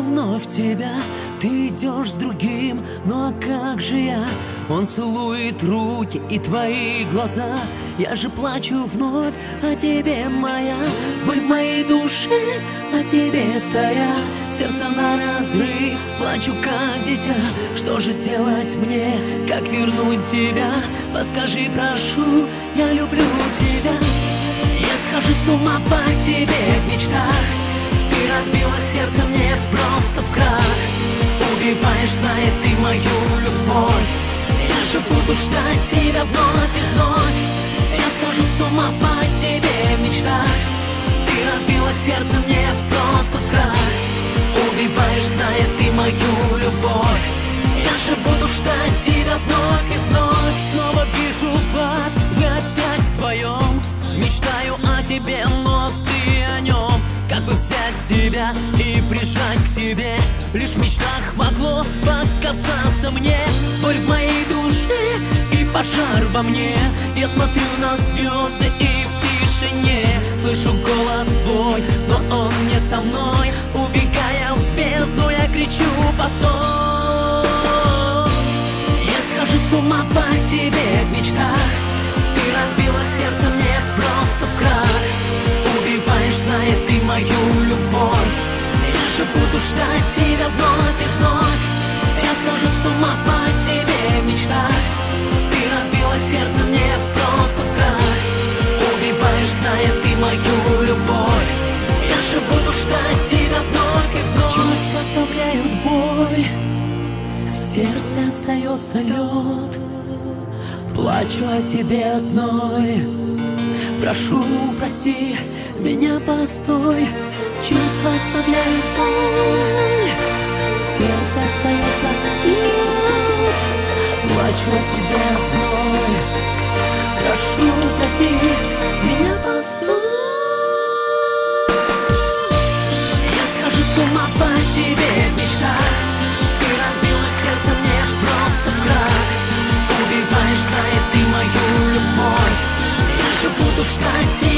вновь тебя. Ты идешь с другим, а как же я? Он целует руки и твои глаза. Я же плачу вновь о тебе, моя. Боль в моей душе, о тебе тая Сердце на разрыв, плачу как дитя. Что же сделать мне, как вернуть тебя? Подскажи, прошу, я люблю тебя. Я схожу с ума по тебе в сердце мне просто в крах. Убиваешь, зная ты мою любовь. Я же буду ждать тебя вновь и вновь. Я схожу с ума по тебе в мечтах. Ты разбила сердце мне Взять тебя и прижать к себе. Лишь в мечтах могло показаться мне. Боль в моей душе и пожар во мне. Я смотрю на звезды и в тишине. Слышу голос твой, но он не со мной. Убегая ждать тебя вновь и вновь. Я схожу с ума по тебе в мечтах Ты разбила сердце мне просто в крах Убиваешь, зная ты мою любовь. Я же буду ждать тебя вновь и вновь. Чувства оставляют боль. В сердце остается лед. Плачу о тебе одной. Прошу, прости меня, постой Чувства оставляют боль. Сердце остается лед. Плачу о тебе одной. Прошу, прости меня по сну Я схожу с ума по тебе в мечтах Ты разбила сердце мне просто в крах Убиваешь, зная ты мою любовь. Я же буду ждать тебя.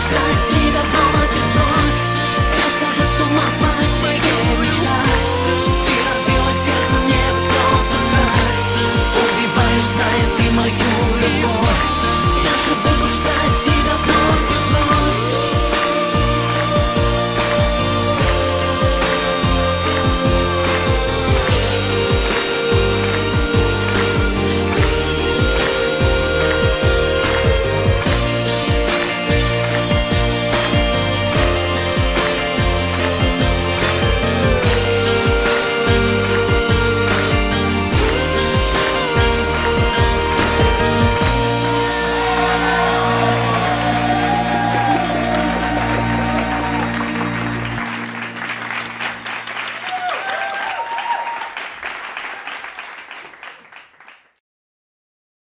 что.